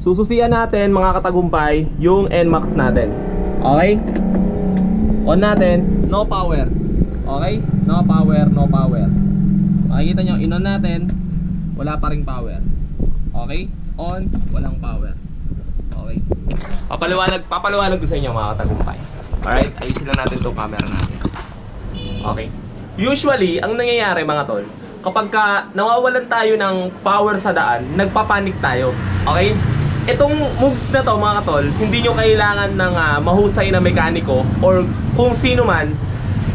sususian natin mga katagumpay yung NMAX natin. Okay? On natin, no power. Okay? No power, no power. Makikita nyo, in-on natin, wala pa ring power. Okay? On, walang power. Okay. Papaliwanag, papaliwanag ko sa inyo mga katagumpay. Alright? Ayusin lang natin itong camera natin. Okay. Usually, ang nangyayari mga tol, kapag ka nawawalan tayo ng power sa daan, nagpapanik tayo. Okay? Itong moves na to mga tol, hindi nyo kailangan ng ah, mahusay na mekaniko or kung sino man.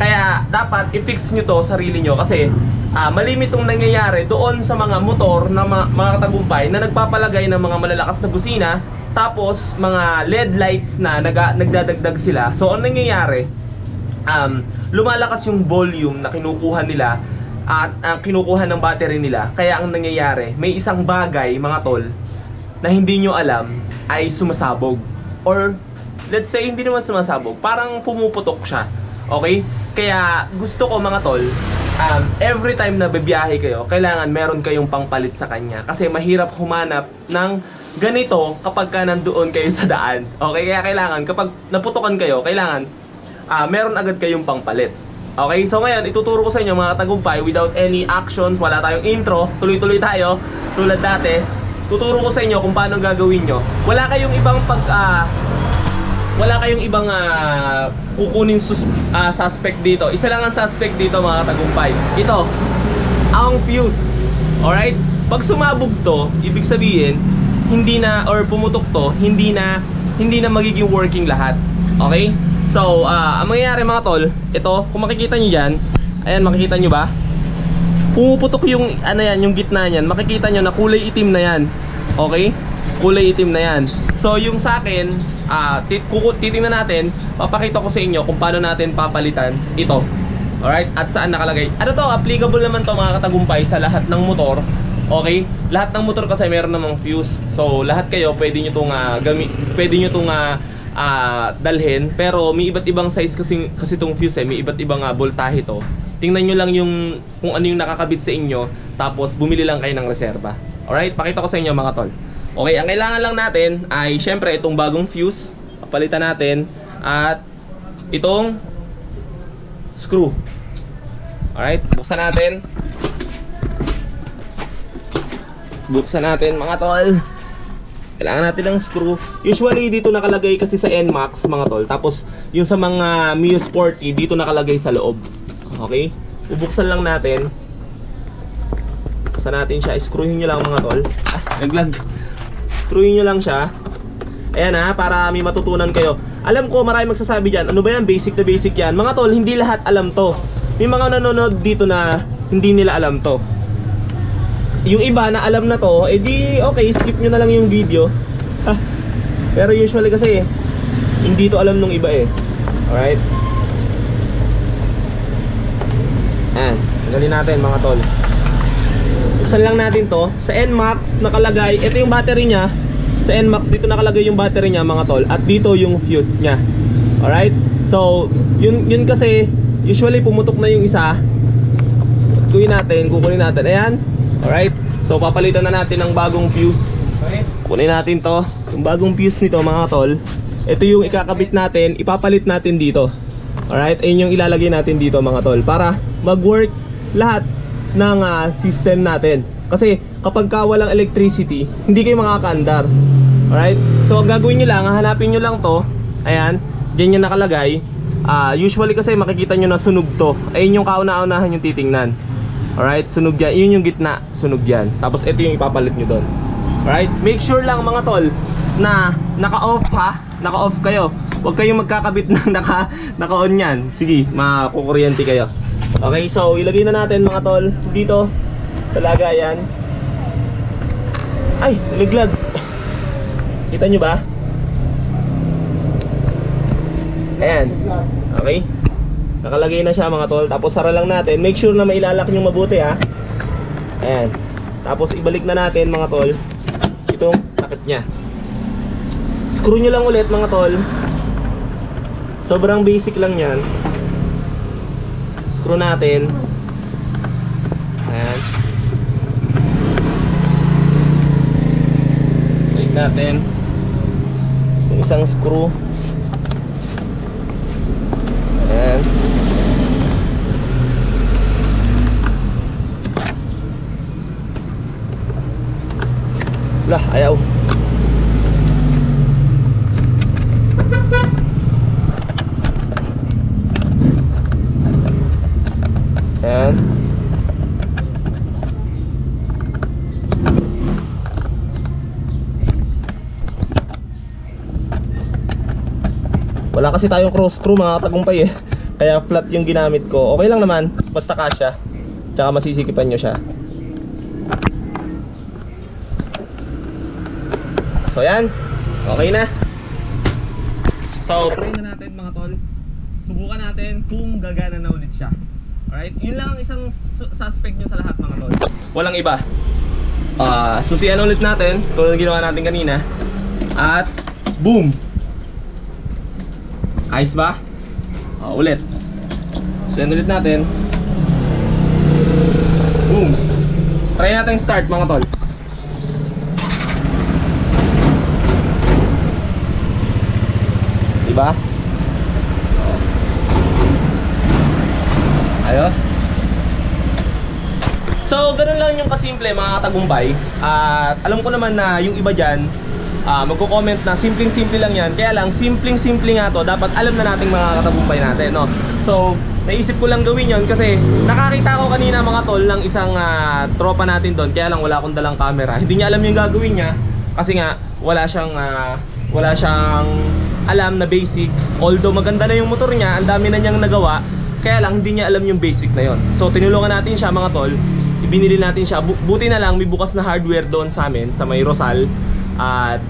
Kaya dapat i-fix nyo to sarili nyo kasi ah, malimit itong nangyayari doon sa mga motor na ma- mga katagumpay na nagpapalagay ng mga malalakas na busina tapos mga LED lights na naga, nagdadagdag sila. So, ang nangyayari, um, lumalakas yung volume na kinukuha nila at ang kinukuha ng battery nila. Kaya ang nangyayari, may isang bagay, mga tol, na hindi nyo alam ay sumasabog. Or, let's say, hindi naman sumasabog. Parang pumuputok siya. Okay? Kaya gusto ko mga tol, um, every time na bibiyahe kayo, kailangan meron kayong pangpalit sa kanya. Kasi mahirap humanap ng ganito kapag ka nandoon kayo sa daan. Okay? Kaya kailangan, kapag naputokan kayo, kailangan ah meron agad kayong pangpalit. Okay, so ngayon ituturo ko sa inyo mga tagumpay without any actions, wala tayong intro, tuloy-tuloy tayo tulad dati. Tuturo ko sa inyo kung paano gagawin nyo. Wala kayong ibang pag ah, wala kayong ibang ah, kukunin sus- ah, suspect dito. Isa lang ang suspect dito mga tagumpay. Ito, ang fuse. Alright? Pag sumabog to, ibig sabihin, hindi na, or pumutok to, hindi na, hindi na magiging working lahat. Okay? So, ah, ang mangyayari mga tol, ito, kung makikita nyo yan, ayan, makikita nyo ba? Pumuputok yung, ano yan, yung gitna niyan, makikita nyo na kulay itim na yan. Okay? Kulay itim na yan. So, yung sa akin, ah, tit titingnan natin, papakita ko sa inyo kung paano natin papalitan ito. Alright? At saan nakalagay? Ano to? Applicable naman to mga katagumpay sa lahat ng motor. Okay? Lahat ng motor kasi meron namang fuse. So, lahat kayo pwede nyo itong gami pwede nyo itong ah, dalhin. Pero may iba't ibang size kasi, kasi itong fuse eh. May iba't ibang ah, voltahe to. Tingnan nyo lang yung kung ano yung nakakabit sa inyo. Tapos, bumili lang kayo ng reserva. Alright? Pakita ko sa inyo mga tol. Okay, ang kailangan lang natin ay syempre itong bagong fuse. Papalitan natin. At itong screw. Alright, buksan natin. Buksan natin mga tol. Kailangan natin ng screw. Usually dito nakalagay kasi sa NMAX mga tol. Tapos yung sa mga Mio Sporty dito nakalagay sa loob. Okay? Bubuksan lang natin. Buksan natin siya. Screwin nyo lang mga tol. Ah, naglag. Screwin nyo lang siya. Ayan ha, para may matutunan kayo. Alam ko marami magsasabi dyan, ano ba yan, basic na basic yan. Mga tol, hindi lahat alam to. May mga nanonood dito na hindi nila alam to. Yung iba na alam na to, eh di okay, skip nyo na lang yung video. Pero usually kasi, hindi to alam nung iba eh. Alright? Ayan, tanggalin natin mga tol. Buksan lang natin to. Sa NMAX nakalagay, ito yung battery niya. Sa NMAX dito nakalagay yung battery niya mga tol. At dito yung fuse niya. Alright? So, yun, yun kasi, usually pumutok na yung isa. Kunin natin, kukunin natin. Ayan. Alright? So, papalitan na natin ng bagong fuse. Kunin natin to. Yung bagong fuse nito mga tol. Ito yung ikakabit natin, ipapalit natin dito. Alright? Ayun yung ilalagay natin dito mga tol. Para mag-work lahat ng ah, system natin. Kasi kapag ka walang electricity, hindi kayo makakaandar. Alright? So, ang gagawin nyo lang, hanapin nyo lang to. Ayan. Diyan yung nakalagay. Ah, usually kasi makikita nyo na sunog to. Ayun yung kauna-unahan yung titingnan. Alright? Sunog yan. Yun yung gitna. Sunog yan. Tapos ito yung ipapalit nyo doon. Alright? Make sure lang mga tol na naka-off ha. Naka-off kayo. Huwag kayong magkakabit ng naka, naka-on yan. Sige, makukuryente kayo. Okay, so ilagay na natin mga tol dito. Talaga yan. Ay, nalaglag. Kita nyo ba? Ayan. Okay. Nakalagay na siya mga tol. Tapos sara lang natin. Make sure na mailalak nyo mabuti ha. Ayan. Tapos ibalik na natin mga tol. Itong sakit niya. Screw nyo lang ulit mga tol. Sobrang basic lang yan. Screw natin. Ayan. Okay. natin yung isang screw. Ayan. Lah, ayaw. Ayan. Wala kasi tayong cross screw mga katagumpay eh. Kaya flat yung ginamit ko. Okay lang naman. Basta kasya. Tsaka masisikipan nyo siya. So yan. Okay na. So try na natin mga tol. Subukan natin kung gagana na ulit siya. Alright? Yun lang ang isang su- suspect nyo sa lahat mga tol. Walang iba. Ah, susian ulit natin tulad ng ginawa natin kanina. At boom. Ayos ba? O, ulit. Susian ulit natin. Boom. Try natin start mga tol. Diba? Ayos. So, ganun lang yung kasimple mga katagumpay. At alam ko naman na yung iba dyan, ah, magko-comment na simpleng-simple lang yan. Kaya lang, simpleng-simple nga to, dapat alam na nating mga katagumpay natin, no? So, naisip ko lang gawin yon kasi nakakita ko kanina mga tol ng isang ah, tropa natin doon. Kaya lang wala akong dalang camera. Hindi niya alam yung gagawin niya kasi nga wala siyang ah, wala siyang alam na basic. Although maganda na yung motor niya, ang dami na niyang nagawa, kaya lang hindi niya alam yung basic na yon. So tinulungan natin siya mga tol. Ibinili natin siya. Bu- buti na lang may bukas na hardware doon sa amin sa may Rosal at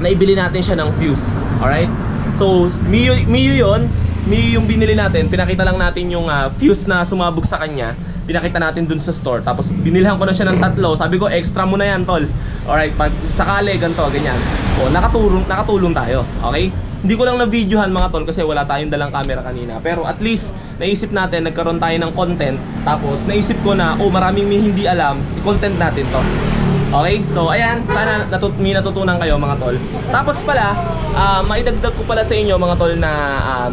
naibili natin siya ng fuse. Alright? So, Mio, Mio yun. Mio yung binili natin. Pinakita lang natin yung ah, fuse na sumabog sa kanya. Pinakita natin dun sa store. Tapos binilhan ko na siya ng tatlo. Sabi ko, extra mo na yan, tol. Alright, pag sakali, ganito, ganyan. O, nakatulong, nakatulong tayo. Okay? Hindi ko lang na-videohan mga tol kasi wala tayong dalang camera kanina. Pero at least, naisip natin, nagkaroon tayo ng content. Tapos, naisip ko na, oh, maraming may hindi alam, i-content natin to. Okay? So, ayan. Sana natut may natutunan kayo mga tol. Tapos pala, ah, maidagdag ko pala sa inyo mga tol na um,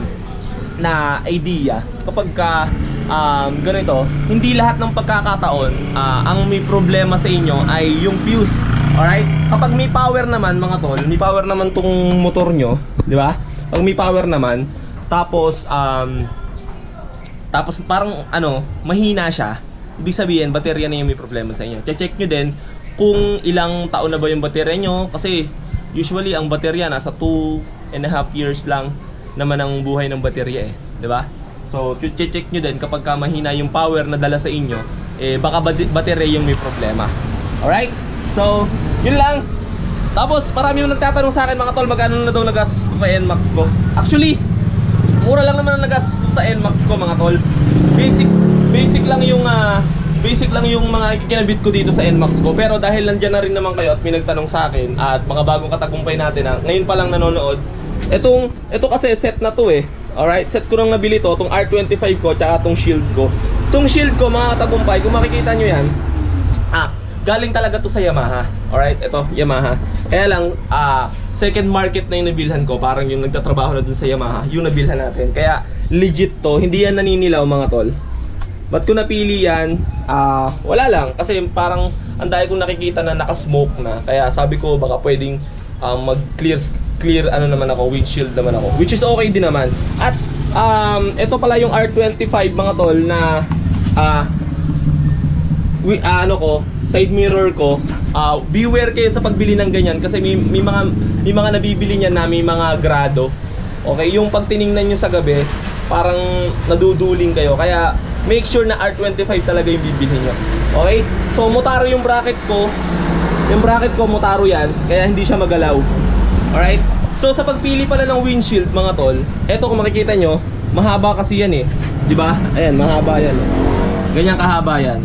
na idea kapag ka um, ganito, hindi lahat ng pagkakataon ah, ang may problema sa inyo ay yung fuse. Alright? Kapag may power naman mga tol, may power naman tong motor nyo, di ba? Pag may power naman, tapos um, tapos parang ano, mahina siya. Ibig sabihin, baterya na yung may problema sa inyo. Check nyo din kung ilang taon na ba yung baterya nyo. Kasi usually ang baterya nasa 2 and a half years lang naman ang buhay ng baterya eh. 'Di ba? So, check nyo din kapag ka mahina yung power na dala sa inyo, eh baka baterya yung may problema. Alright? So, yun lang. Tapos, marami yung nagtatanong sa akin mga tol, magkano na daw nagastos ko kay NMAX ko. Actually, mura lang naman ang nagastos ko sa NMAX ko mga tol. Basic basic lang yung ah, basic lang yung mga kinabit ko dito sa NMAX ko. Pero dahil nandiyan na rin naman kayo at may nagtanong sa akin at mga bagong katagumpay natin na ngayon pa lang nanonood. Etong ito kasi set na to eh. Alright, set ko nang nabili to, tong R25 ko tsaka tong shield ko. Tong shield ko mga katagumpay, kung makikita nyo yan, ah, galing talaga to sa Yamaha. Alright, ito, Yamaha. Kaya lang, ah, second market na yung nabilhan ko, parang yung nagtatrabaho na dun sa Yamaha, yung nabilhan natin. Kaya, legit to, hindi yan naninilaw mga tol. Ba't ko napili yan? Ah, wala lang. Kasi parang, ang dahil kong nakikita na nakasmoke na. Kaya sabi ko, baka pwedeng ah, mag-clear clear ano naman ako, windshield naman ako. Which is okay din naman. At, um, ito pala yung R25 mga tol na, ah, wi- ah, ano ko, side mirror ko, ah, beware kayo sa pagbili ng ganyan kasi may, may mga may mga nabibili niyan na may mga grado. Okay, yung pag tiningnan nyo sa gabi, parang naduduling kayo. Kaya make sure na R25 talaga yung bibilhin nyo. Okay? So Motaro yung bracket ko. Yung bracket ko Motaro yan, kaya hindi siya magalaw. Alright? So sa pagpili pala ng windshield mga tol, eto kung makikita nyo, mahaba kasi yan eh. ba? Ayan, mahaba yan. Ganyan kahaba yan.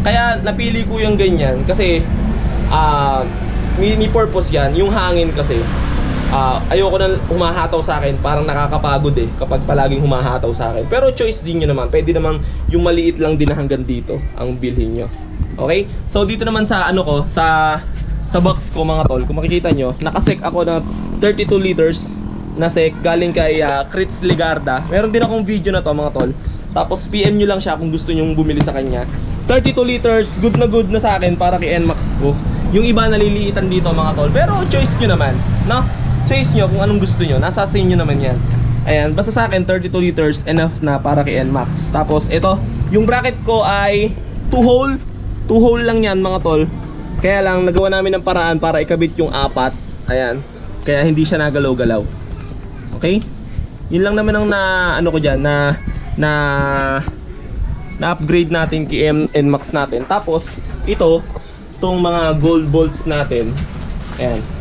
Kaya napili ko yung ganyan kasi ah may, may purpose yan. Yung hangin kasi ah ayoko na humahataw sa akin. Parang nakakapagod eh kapag palaging humahataw sa akin. Pero choice din nyo naman. Pwede naman yung maliit lang din hanggang dito ang bilhin nyo. Okay? So dito naman sa ano ko, sa sa box ko mga tol, kung makikita nyo, nakasek ako na 32 liters na sek galing kay ah, Crits Ligarda. Meron din akong video na to mga tol. Tapos PM nyo lang siya kung gusto nyong bumili sa kanya. 32 liters, good na good na sa akin para kay NMAX ko. Yung iba naliliitan dito mga tol. Pero choice nyo naman, no? Choice nyo kung anong gusto nyo. Nasa sa inyo naman yan. Ayan, basta sa akin 32 liters enough na para kay NMAX. Tapos ito, yung bracket ko ay 2 hole. 2 hole lang yan mga tol. Kaya lang nagawa namin ng paraan para ikabit yung apat. Ayan. Kaya hindi siya nagalaw-galaw. Okay? Yun lang naman ang na ano ko diyan na na na upgrade natin kay M NMAX natin. Tapos ito, tong mga gold bolts natin. Ayan.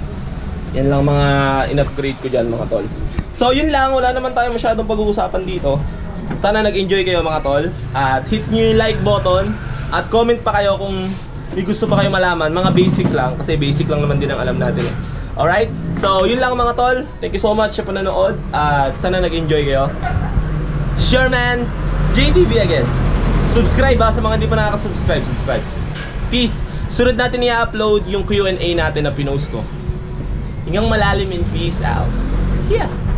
Yan lang mga in-upgrade ko diyan mga tol. So yun lang, wala naman tayo masyadong pag-uusapan dito. Sana nag-enjoy kayo mga tol. At hit nyo yung like button. At comment pa kayo kung may gusto pa kayo malaman. Mga basic lang. Kasi basic lang naman din ang alam natin eh. Alright? So yun lang mga tol. Thank you so much sa panonood. At sana nag-enjoy kayo. Sherman, JTV again. Subscribe ha sa mga hindi pa nakaka-subscribe. Subscribe. Peace. Sunod natin i-upload yung Q&A natin na pinost ko. Hinggang malalim in peace out. Yeah.